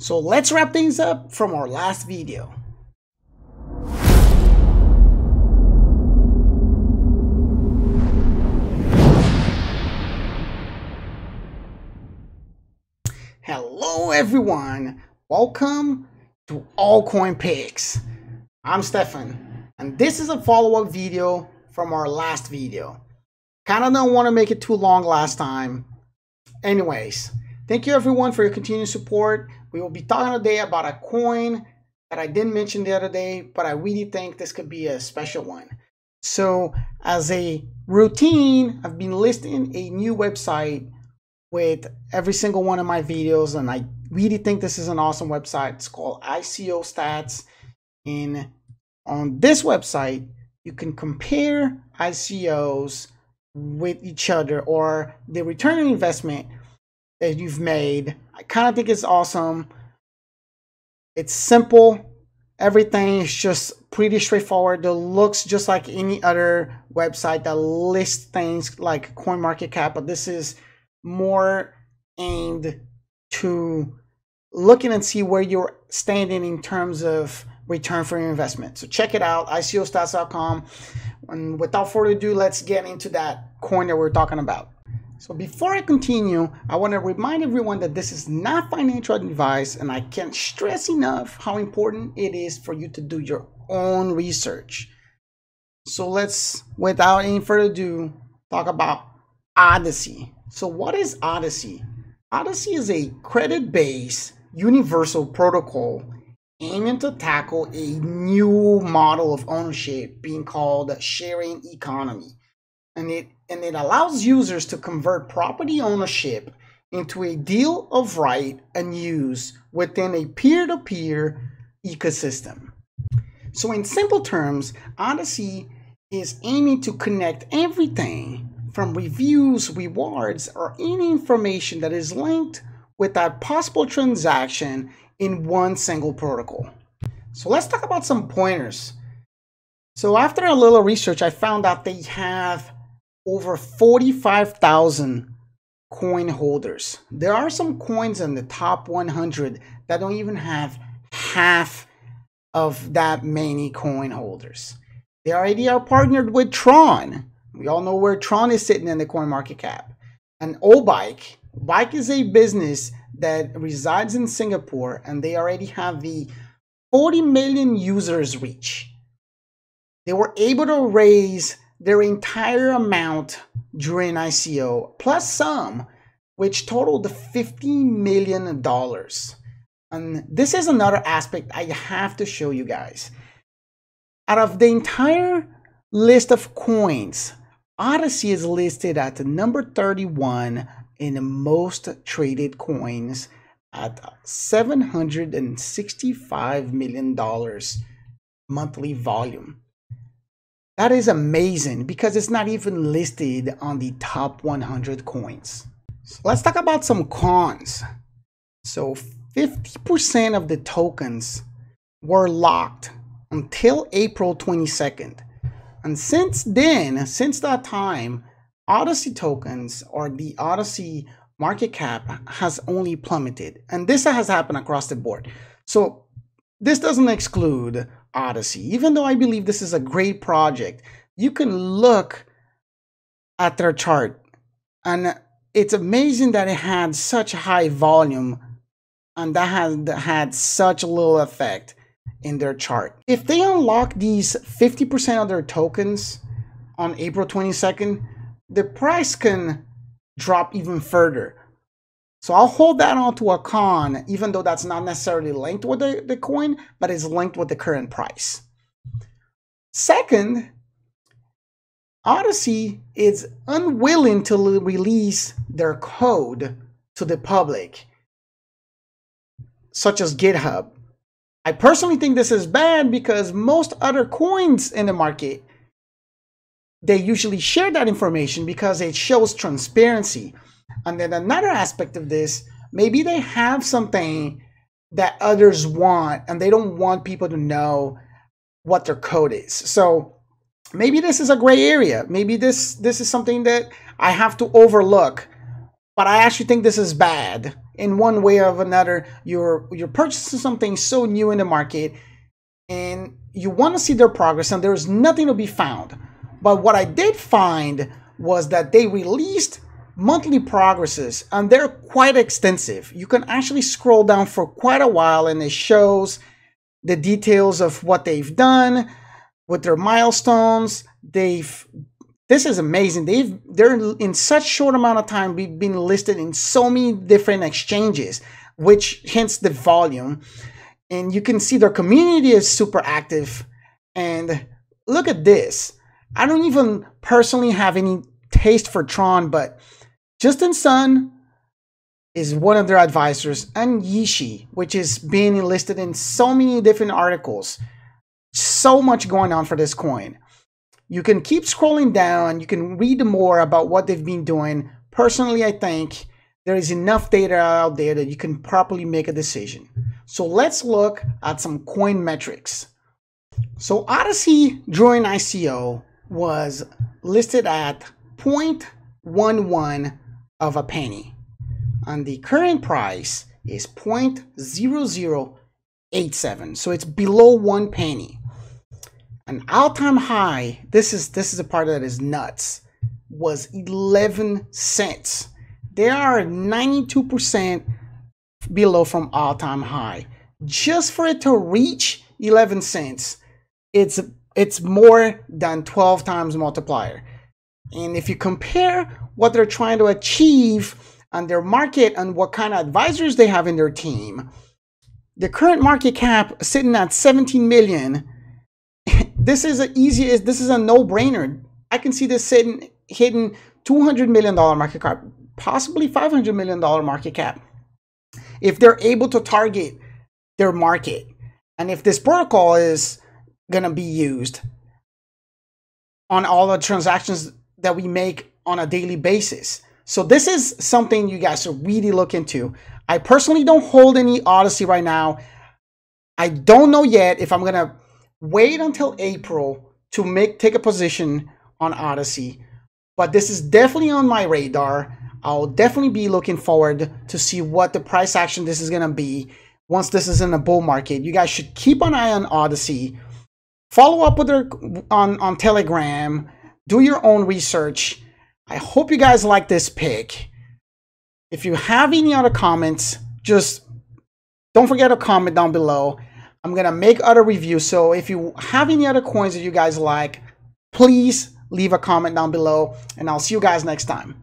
So let's wrap things up from our last video. Hello everyone, welcome to Altcoin Picks. I'm Stefan, and this is a follow-up video from our last video. Kind of don't want to make it too long last time. Anyways, thank you everyone for your continued support. We will be talking today about a coin that I didn't mention the other day, but I really think this could be a special one. So as a routine, I've been listing a new website with every single one of my videos, and I really think this is an awesome website. It's called ICO Stats. And on this website, you can compare ICOs with each other or the return on investment that you've made. I kind of think it's awesome. It's simple. Everything is just pretty straightforward. It looks just like any other website that lists things like CoinMarketCap, but this is more aimed to looking and see where you're standing in terms of return for your investment. So check it out, icostats.com. And without further ado, let's get into that coin that we're talking about. So before I continue, I want to remind everyone that this is not financial advice and I can't stress enough how important it is for you to do your own research. So let's, without any further ado, talk about Odyssey. So what is Odyssey? Odyssey is a credit-based universal protocol aiming to tackle a new model of ownership being called sharing economy. And it and it allows users to convert property ownership into a deal of right and use within a peer-to-peer ecosystem. So in simple terms, Odyssey is aiming to connect everything from reviews, rewards, or any information that is linked with that possible transaction in one single protocol. So let's talk about some pointers. So after a little research, I found out they have over 45,000 coin holders. There are some coins in the top 100 that don't even have half of that many coin holders. They already are partnered with Tron. We all know where Tron is sitting in the coin market cap. And Obike. Bike is a business that resides in Singapore and they already have the 40 million users reach. They were able to raise their entire amount during ICO, plus some, which totaled $50 million. And this is another aspect I have to show you guys. Out of the entire list of coins, Odyssey is listed at number 31 in the most traded coins at $765 million monthly volume. That is amazing because it's not even listed on the top 100 coins. So let's talk about some cons. So 50% of the tokens were locked until April 22nd. And since then, since that time, Odyssey tokens or the Odyssey market cap has only plummeted. And this has happened across the board. So this doesn't exclude Odyssey. Even though I believe this is a great project, you can look at their chart and it's amazing that it had such high volume and that has had such little effect in their chart. If they unlock these 50% of their tokens on April 22nd, the price can drop even further. So I'll hold that on to a con, even though that's not necessarily linked with the, the coin, but it's linked with the current price. Second, Odyssey is unwilling to release their code to the public, such as GitHub. I personally think this is bad because most other coins in the market they usually share that information because it shows transparency. And then another aspect of this, maybe they have something that others want and they don't want people to know what their code is. So maybe this is a gray area. Maybe this this is something that I have to overlook. But I actually think this is bad in one way or another you're you're purchasing something so new in the market and you want to see their progress and there's nothing to be found but what i did find was that they released monthly progresses and they're quite extensive you can actually scroll down for quite a while and it shows the details of what they've done with their milestones they've this is amazing. They've they're in such short amount of time we've been listed in so many different exchanges, which hence the volume. And you can see their community is super active. And look at this. I don't even personally have any taste for Tron, but Justin Sun is one of their advisors, and Yishi, which is being enlisted in so many different articles. So much going on for this coin. You can keep scrolling down. You can read more about what they've been doing. Personally, I think there is enough data out there that you can properly make a decision. So let's look at some coin metrics. So Odyssey during ICO was listed at 0.11 of a penny. And the current price is 0.0087. So it's below one penny an all-time high this is this is a part that is nuts was 11 cents they are 92% below from all-time high just for it to reach 11 cents it's it's more than 12 times multiplier and if you compare what they're trying to achieve on their market and what kind of advisors they have in their team the current market cap sitting at 17 million this is a easy this is a no-brainer. I can see this sitting hitting 200 million dollar market cap, possibly 500 million dollar market cap. If they're able to target their market and if this protocol is going to be used on all the transactions that we make on a daily basis. So this is something you guys should really look into. I personally don't hold any Odyssey right now. I don't know yet if I'm to wait until April to make take a position on Odyssey. But this is definitely on my radar. I'll definitely be looking forward to see what the price action this is gonna be once this is in a bull market. You guys should keep an eye on Odyssey. Follow up with her on, on Telegram. Do your own research. I hope you guys like this pick. If you have any other comments, just don't forget to comment down below. I'm gonna make other reviews. So if you have any other coins that you guys like, please leave a comment down below and I'll see you guys next time.